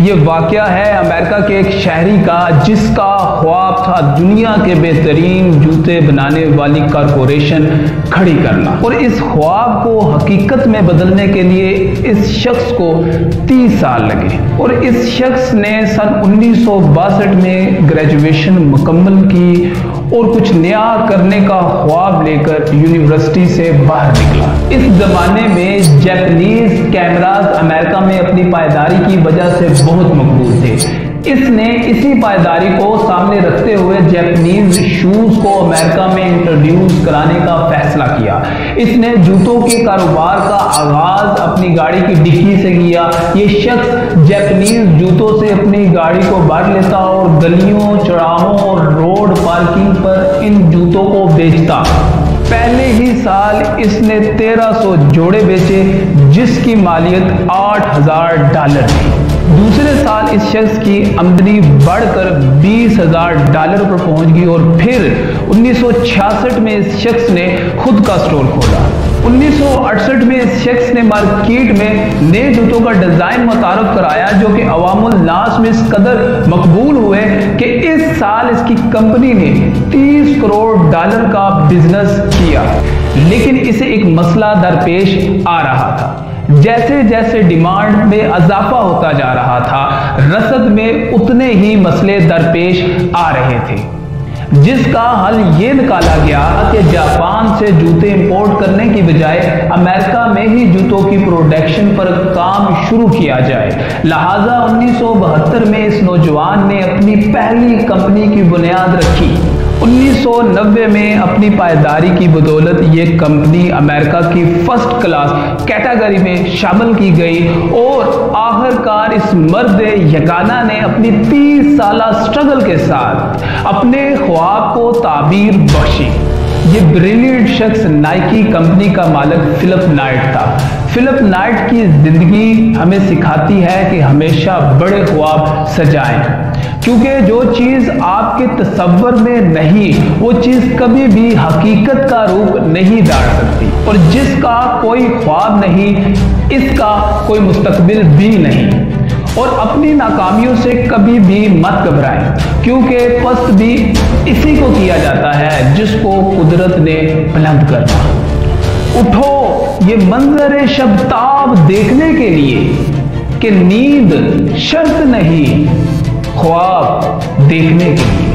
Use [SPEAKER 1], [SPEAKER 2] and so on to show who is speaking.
[SPEAKER 1] ये वाक्य है अमेरिका के एक शहरी का, जिसका ख्वाब था दुनिया के बेहतरीन जूते बनाने वाली कारपोरेशन खड़ी करना। और इस ख्वाब को हकीकत में बदलने के लिए इस शख्स को 30 साल लगे। और इस शख्स ने सन उन्नीस सौ बासठ में ग्रेजुएशन मुकम्मल की और कुछ नया करने का ख्वाब लेकर यूनिवर्सिटी से बाहर निकला। इस जमाने में जैपनीज कैमराज अमेरिका में अपनी पायदारी की वजह से बहुत मकबूल थे। इसने इसी पायदारी को सामने रखते हुए जैपनीज शूज़ को अमेरिका में इंट्रोड्यूस कराने का फैसला किया। इसने जूतों के कारोबार का आगाज़ अपनी गाड़ी की डिक्की से किया। ये शख्स जैपनीज जूतों से अपनी गाड़ी को भर लेता और गलियों, चौराहों और रोड पार्किंग पर इन जूतों को बेचता। पहले ही साल इसने 1300 जोड़े बेचे, जिसकी मालियत 8000 डॉलर थी। दूसरे साल इस शख्स की आमदनी बढ़कर बीस हज़ार डॉलर पर पहुँच गई और फिर 1966 में इस शख्स ने खुद का स्टोर खोला। 1968 में इस शख्स ने मार्केट में नए जूतों का डिज़ाइन मुतारफ कराया, जो कि अवामुल नास में इस कदर मकबूल हुए कि इस साल इसकी कंपनी ने 30 करोड़ डॉलर का बिज़नेस किया। लेकिन इसे एक मसला दरपेश आ रहा था। जैसे जैसे डिमांड में अजाफा होता जा रहा था, रसद में उतने ही मसले दरपेश आ रहे थे। जिसका हल ये निकाला गया कि जापान से जूते इंपोर्ट करने की बजाय अमेरिका में ही जूतों की प्रोडक्शन पर काम शुरू किया जाए। लिहाजा 1972 में इस नौजवान ने अपनी पहली कंपनी की बुनियाद रखी। 1990 में अपनी पायदारी की बदौलत ये कंपनी अमेरिका की फ़र्स्ट क्लास कैटेगरी में शामिल की गई और आखिरकार इस मर्द यगाना ने अपनी 30 साल स्ट्रगल के साथ अपने ख्वाब को ताबीर बख्शी। ये ब्रिलियंट शख्स नाइकी कंपनी का मालिक फिलिप नाइट था। फिलिप नाइट की ज़िंदगी हमें सिखाती है कि हमेशा बड़े ख्वाब सजाएँ। क्योंकि जो चीज़ आपके तस्वर में नहीं, वो चीज़ कभी भी हकीकत का रूप नहीं डाल सकती। और जिसका कोई ख्वाब नहीं, इसका कोई मुस्तकबिल भी नहीं। और अपनी नाकामियों से कभी भी मत घबराएँ, क्योंकि पस्त भी इसी को किया जाता है जिसको कुदरत ने बुलंद करना उठो। ये मंजर शब्दाब देखने के लिए कि नींद शर्त नहीं, ख्वाब देखने के लिए।